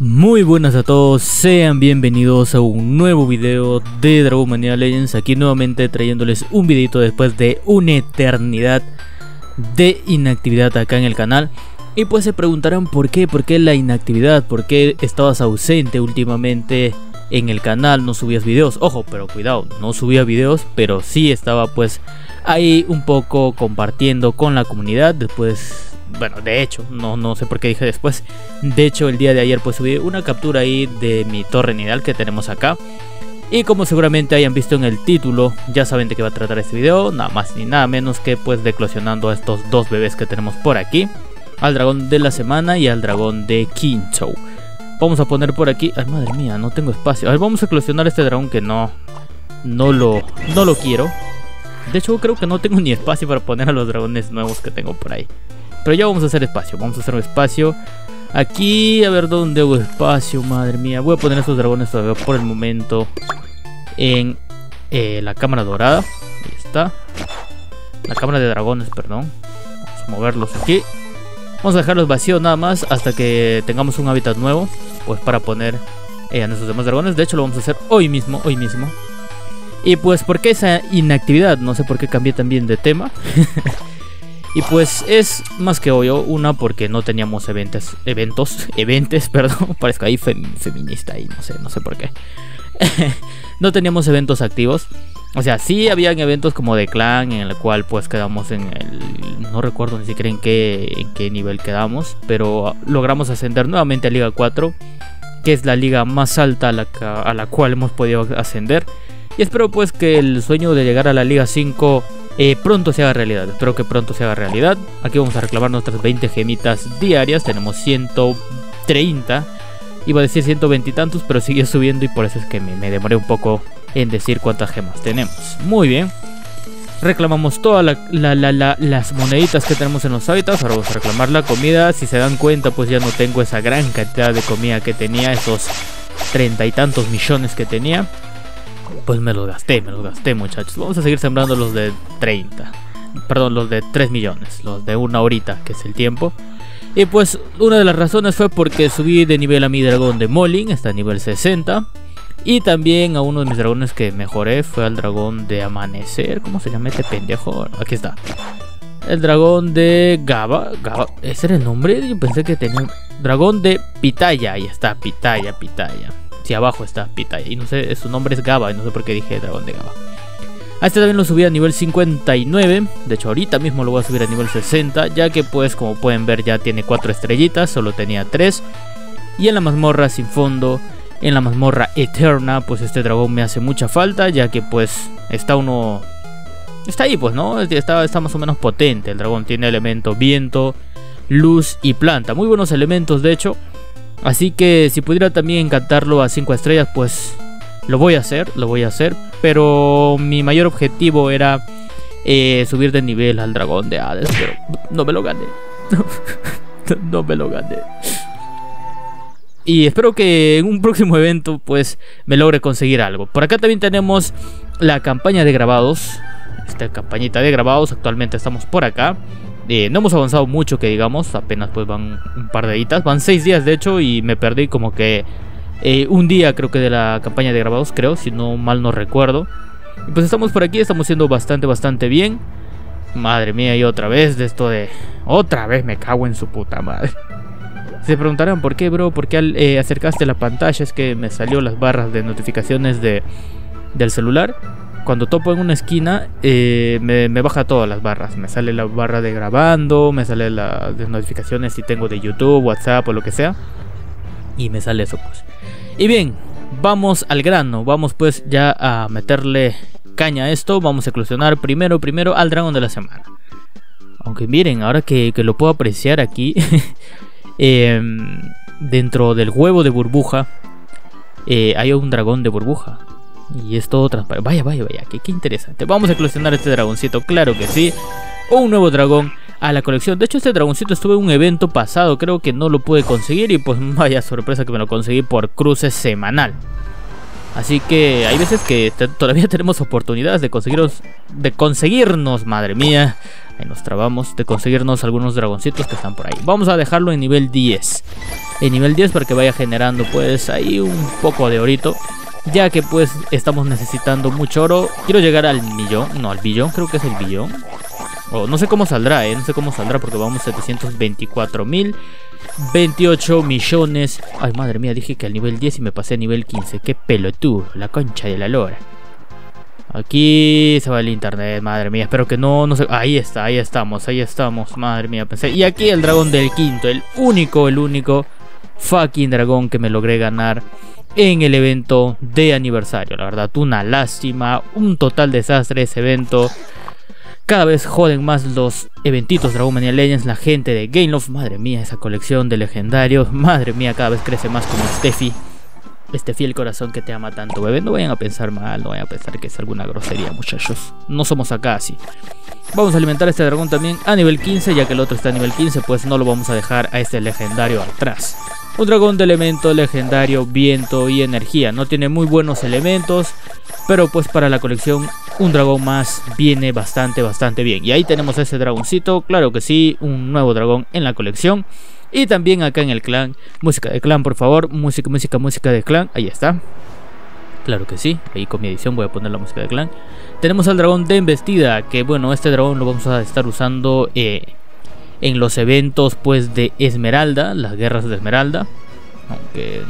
Muy buenas a todos, sean bienvenidos a un nuevo video de Dragon Mania Legends Aquí nuevamente trayéndoles un videito después de una eternidad de inactividad acá en el canal. Y pues se preguntarán por qué, por qué la inactividad, por qué estabas ausente últimamente en el canal, no subías videos. Ojo, pero cuidado, no subía videos, pero sí estaba pues ahí un poco compartiendo con la comunidad Después bueno, de hecho, no, no sé por qué dije después. De hecho, el día de ayer pues subí una captura ahí de mi torre nidal que tenemos acá. Y como seguramente hayan visto en el título, ya saben de qué va a tratar este video, nada más ni nada menos que pues declosionando a estos dos bebés que tenemos por aquí. Al dragón de la semana y al dragón de Kincho. Vamos a poner por aquí, ay madre mía, no tengo espacio. A ver, vamos a eclosionar este dragón que no, no lo, no lo quiero. De hecho creo que no tengo ni espacio para poner a los dragones nuevos que tengo por ahí. Pero ya vamos a hacer espacio, vamos a hacer un espacio. Aquí, a ver dónde hago espacio, madre mía. Voy a poner estos dragones todavía por el momento en eh, la cámara dorada. Ahí está. La cámara de dragones, perdón. Vamos a moverlos aquí. Vamos a dejarlos vacíos nada más hasta que tengamos un hábitat nuevo. Pues para poner eh, a nuestros demás dragones. De hecho, lo vamos a hacer hoy mismo, hoy mismo. Y pues, ¿por qué esa inactividad? No sé por qué cambié también de tema. Y pues es más que obvio, una porque no teníamos eventos, eventos, eventos, perdón, parezco ahí feminista y no sé, no sé por qué. no teníamos eventos activos. O sea, sí habían eventos como de clan en el cual pues quedamos en el... No recuerdo ni siquiera en qué, en qué nivel quedamos, pero logramos ascender nuevamente a Liga 4, que es la liga más alta a la, a la cual hemos podido ascender. Y espero pues que el sueño de llegar a la Liga 5 eh, pronto se haga realidad. Espero que pronto se haga realidad. Aquí vamos a reclamar nuestras 20 gemitas diarias. Tenemos 130. Iba a decir 120 y tantos, pero sigue subiendo y por eso es que me, demoré un poco en decir cuántas gemas tenemos. Muy bien. Reclamamos todas las moneditas que tenemos en los hábitats. Ahora vamos a reclamar la comida. Si se dan cuenta, pues ya no tengo esa gran cantidad de comida que tenía. Esos treinta y tantos millones que tenía pues me los gasté, me los gasté muchachos. Vamos a seguir sembrando los de 30. Perdón, los de 3 millones, los de una horita, que es el tiempo. Y pues una de las razones fue porque subí de nivel a mi dragón de Molin, está a nivel 60. Y también a uno de mis dragones que mejoré fue al dragón de Amanecer. ¿Cómo se llama este pendejo? Aquí está. El dragón de Gaba. Gaba. ¿Ese era el nombre? Yo pensé que tenía... Dragón de Pitaya. Ahí está, Pitaya, Pitaya abajo está Pitaya. Y no sé, su nombre es Gaba, y no sé por qué dije dragón de Gaba. A este también lo subí a nivel 59. De hecho, ahorita mismo lo voy a subir a nivel 60. Ya que, pues, como pueden ver, ya tiene 4 estrellitas. Solo tenía 3. Y en la mazmorra sin fondo, en la mazmorra eterna, pues este dragón me hace mucha falta. Ya que, pues, está uno. Está ahí, pues, ¿no? Está, está más o menos potente. El dragón tiene elemento viento, luz y planta. Muy buenos elementos, de hecho. Así que si pudiera también encantarlo a 5 estrellas, pues lo voy a hacer, lo voy a hacer. Pero mi mayor objetivo era eh, subir de nivel al dragón de Hades, pero no me lo gané. no me lo gané. Y espero que en un próximo evento pues me logre conseguir algo. Por acá también tenemos la campaña de grabados. Esta campañita de grabados, actualmente estamos por acá. Eh, no hemos avanzado mucho que digamos, apenas pues van un par de editas, van seis días de hecho y me perdí como que eh, un día creo que de la campaña de grabados, creo, si no mal no recuerdo. Y pues estamos por aquí, estamos siendo bastante, bastante bien. Madre mía, y otra vez de esto de... Otra vez me cago en su puta madre. Se preguntarán por qué, bro, por qué eh, acercaste la pantalla, es que me salió las barras de notificaciones de, del celular cuando topo en una esquina, eh, me, baja todas las barras. Me sale la barra de grabando, me sale las notificaciones si tengo de YouTube, WhatsApp o lo que sea. Y me sale eso pues. Y bien, vamos al grano. Vamos pues ya a meterle caña a esto. Vamos a eclosionar primero, primero al dragón de la semana. Aunque miren, ahora que, lo puedo apreciar aquí, em, dentro del huevo de burbuja, eh, hay un dragón de burbuja. Y es todo transparente. Vaya, vaya, vaya, qué, qué interesante. Vamos a coleccionar este dragoncito, claro que sí. Un nuevo dragón a la colección. De hecho, este dragoncito estuve en un evento pasado, creo que no lo pude conseguir y pues vaya sorpresa que me lo conseguí por cruces semanal. Así que hay veces que todavía tenemos oportunidades de conseguirnos, de conseguirnos, madre mía, Ahí nos trabamos de conseguirnos algunos dragoncitos que están por ahí. Vamos a dejarlo en nivel 10. En nivel 10 para que vaya generando pues ahí un poco de orito. Ya que pues estamos necesitando mucho oro. Quiero llegar al millón. No, al billón. Creo que es el billón. O no sé cómo saldrá, eh. No sé cómo saldrá porque vamos 724 mil. 28 millones. Ay, madre mía, dije que al nivel 10 y me pasé a nivel 15. Qué pelotudo, la concha de la lora. Aquí se va el internet, madre mía. Espero que no, no se... Ahí está, ahí estamos, ahí estamos, madre mía. Pensé... Y aquí el dragón del quinto, el único, el único fucking dragón que me logré ganar en el evento de aniversario. La verdad, una lástima, un total desastre ese evento. Cada vez joden más los eventitos Dragon Mania Legends, la gente de Game Love. Madre mía, esa colección de legendarios. Madre mía, cada vez crece más como Steffi. Este fiel corazón que te ama tanto, bebé. No vayan a pensar mal, no vayan a pensar que es alguna grosería, muchachos. No somos acá así. Vamos a alimentar a este dragón también a nivel 15, ya que el otro está a nivel 15, pues no lo vamos a dejar a este legendario atrás. Un dragón de elemento legendario, viento y energía. No tiene muy buenos elementos, pero pues para la colección un dragón más viene bastante, bastante bien. Y ahí tenemos ese dragoncito, claro que sí, un nuevo dragón en la colección. Y también acá en el clan, música de clan por favor, música, música, música de clan, ahí está. Claro que sí, ahí con mi edición voy a poner la música de clan. Tenemos al dragón de embestida, que bueno, este dragón lo vamos a estar usando eh, en los eventos pues de Esmeralda, las guerras de Esmeralda. Aunque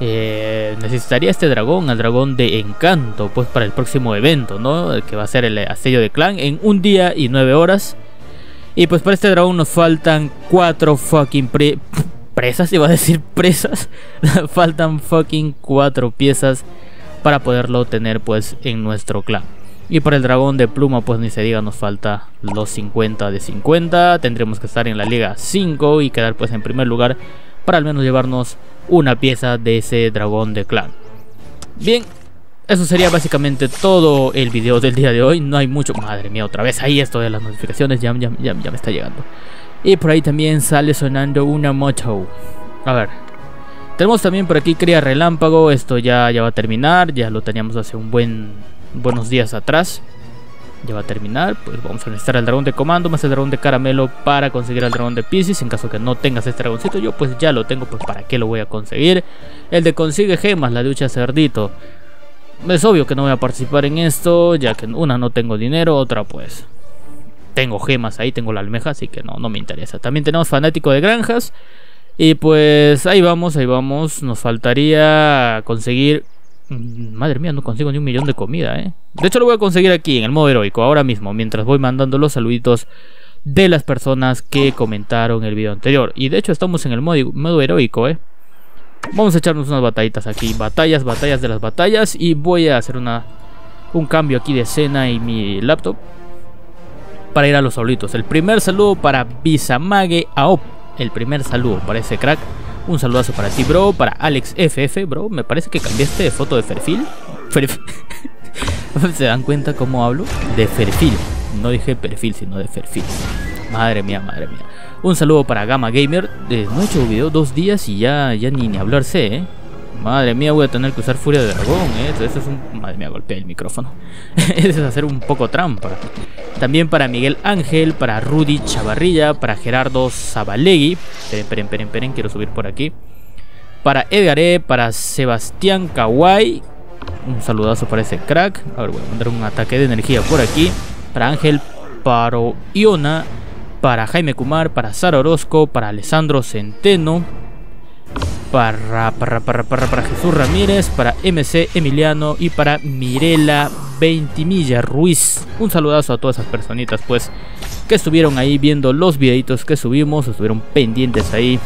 eh, necesitaría este dragón, el dragón de encanto, pues para el próximo evento, ¿no? Que va a ser el asedio de clan en un día y nueve horas. Y pues para este dragón nos faltan cuatro fucking presas, iba a decir presas. faltan fucking cuatro piezas para poderlo tener pues en nuestro clan. Y para el dragón de pluma, pues ni se diga, nos falta los 50 de 50. Tendremos que estar en la liga 5 y quedar pues en primer lugar para al menos llevarnos una pieza de ese dragón de clan. Bien, eso sería básicamente todo el video del día de hoy. No hay mucho. Madre mía, otra vez ahí esto de las notificaciones. Ya, ya, ya, me está llegando. Y por ahí también sale sonando una moto. A ver. Tenemos también por aquí Cría Relámpago. Esto ya, ya va a terminar. Ya lo teníamos hace un buen buenos días atrás ya va a terminar. Pues vamos a necesitar el dragón de comando más el dragón de caramelo para conseguir el dragón de Pisces. En caso que no tengas este dragoncito, yo pues ya lo tengo, pues para qué lo voy a conseguir. El de consigue gemas, la ducha cerdito. Es obvio que no voy a participar en esto, ya que una no tengo dinero, otra pues tengo gemas ahí, tengo la almeja, así que no, no me interesa. También tenemos fanático de granjas. Y pues ahí vamos, ahí vamos. Nos faltaría conseguir madre mía, no consigo ni un millón de comida, ¿eh? De hecho lo voy a conseguir aquí, en el modo heroico, ahora mismo, mientras voy mandando los saluditos de las personas que comentaron el video anterior. Y de hecho estamos en el modo, modo heroico, ¿eh? Vamos a echarnos unas batallitas aquí, batallas, batallas de las batallas. Y voy a hacer una, un cambio aquí de escena y mi laptop para ir a los saluditos. El primer saludo para Bisamage Aop. El primer saludo para ese crack. Un saludazo para ti, bro. Para Alex FF, bro. Me parece que cambiaste de foto de perfil. ¿Se dan cuenta cómo hablo? De perfil. No dije perfil, sino de perfil. Madre mía, madre mía. Un saludo para Gama Gamer. Eh, no he hecho video dos días y ya, ya ni, ni hablar sé, ¿eh? Madre mía, voy a tener que usar Furia de Dragón, ¿eh? Eso es un... Madre mía, golpeé el micrófono. Eso es hacer un poco trampa. También para Miguel Ángel, para Rudy Chavarrilla, para Gerardo Zabalegui. Esperen, esperen, esperen, esperen, quiero subir por aquí. Para Edgaré, para Sebastián Kawai. Un saludazo para ese crack. A ver, voy a mandar un ataque de energía por aquí. Para Ángel Paro Iona. Para Jaime Kumar, para Sara Orozco, para Alessandro Centeno para, para, para, para, para Jesús Ramírez, para MC Emiliano y para Mirela Ventimilla Ruiz. Un saludazo a todas esas personitas pues que estuvieron ahí viendo los videitos que subimos, estuvieron pendientes ahí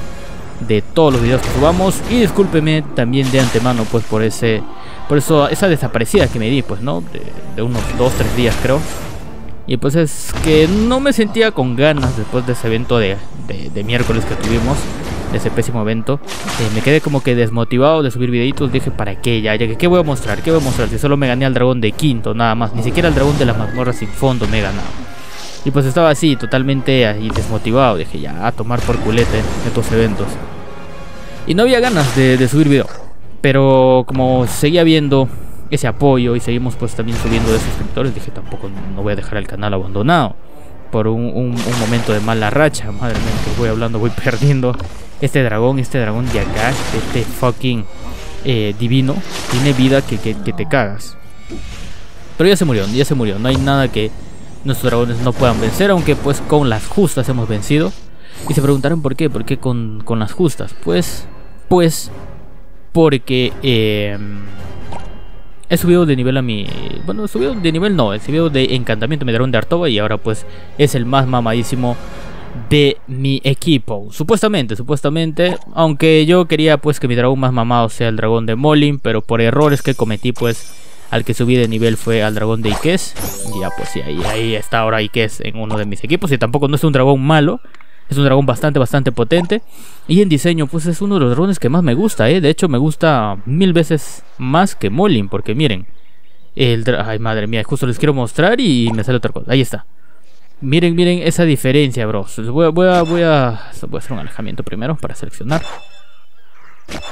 de todos los videos que subamos. Y discúlpeme también de antemano pues por ese por eso esa desaparecida que me di pues no de, unos 2-3 días creo. Y pues es que no me sentía con ganas después de ese evento de, de miércoles que tuvimos ese pésimo evento, eh, me quedé como que desmotivado de subir videitos. Dije, ¿para qué? Ya, ya ¿qué voy a mostrar? ¿Qué voy a mostrar? Si solo me gané al dragón de quinto, nada más. Ni siquiera al dragón de la mazmorra sin fondo me he ganado. Y pues estaba así, totalmente ahí desmotivado. Dije, ya, a tomar por culete estos eventos. Y no había ganas de, subir video. Pero como seguía viendo ese apoyo y seguimos pues también subiendo de suscriptores, dije, tampoco no voy a dejar el canal abandonado. Por un, un- momento de mala racha. Madre mía, que voy hablando, voy perdiendo. Este dragón, este dragón de acá, este fucking eh, divino, tiene vida que, que- te cagas. Pero ya se murió, ya se murió. No hay nada que nuestros dragones no puedan vencer, aunque pues con las justas hemos vencido. Y se preguntarán por qué, por qué con, con las justas. Pues, pues, porque eh, he subido de nivel a mi... Bueno, he subido de nivel no, he subido de encantamiento mi dragón de Artoba y ahora pues es el más mamadísimo de mi equipo. Supuestamente, supuestamente. Aunque yo quería pues que mi dragón más mamado sea el dragón de Molin, pero por errores que cometí pues al que subí de nivel fue al dragón de Ikes. Y ya pues sí, ahí, ahí está ahora Ikes en uno de mis equipos. Y tampoco no es un dragón malo. Es un dragón bastante, bastante potente. Y en diseño, pues es uno de los dragones que más me gusta, ¿eh? De hecho, me gusta mil veces más que Molin. Porque miren, el Ay, madre mía, justo les quiero mostrar y me sale otra cosa. Ahí está. Miren, miren esa diferencia, bros. Voy a, voy a, voy a, voy a hacer un alejamiento primero para seleccionar.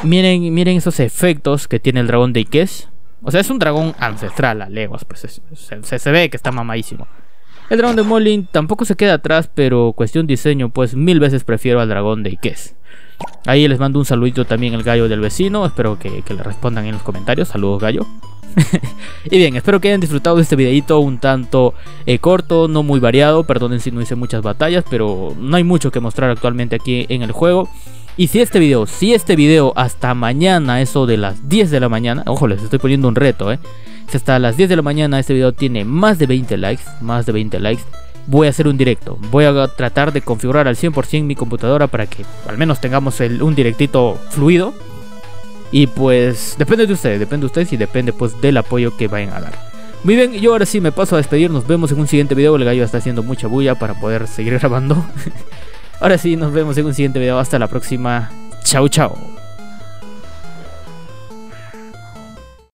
Miren, miren esos efectos que tiene el dragón de Ikes. O sea, es un dragón ancestral a leguas, pues es- se, se- se ve que está mamadísimo. El dragón de Molin tampoco se queda atrás, pero cuestión diseño, pues mil veces prefiero al dragón de Ikes. Ahí les mando un saludito también al gallo del vecino. Espero que, le respondan en los comentarios. Saludos, gallo. y bien, espero que hayan disfrutado de este videito un tanto eh, corto, no muy variado. Perdonen si no hice muchas batallas, pero no hay mucho que mostrar actualmente aquí en el juego. Y si este video, si este video hasta mañana, eso de las 10 de la mañana, ojo, les estoy poniendo un reto, eh. Hasta las 10 de la mañana este video tiene más de 20 likes, más de 20 likes, voy a hacer un directo. Voy a tratar de configurar al 100% mi computadora para que al menos tengamos el- un directito fluido. Y pues depende de ustedes, depende de ustedes y depende pues del apoyo que vayan a dar. Muy bien, yo ahora sí me paso a despedir, nos vemos en un siguiente video, el gallo está haciendo mucha bulla para poder seguir grabando. ahora sí, nos vemos en un siguiente video, hasta la próxima, chao chao.